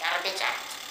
拿着。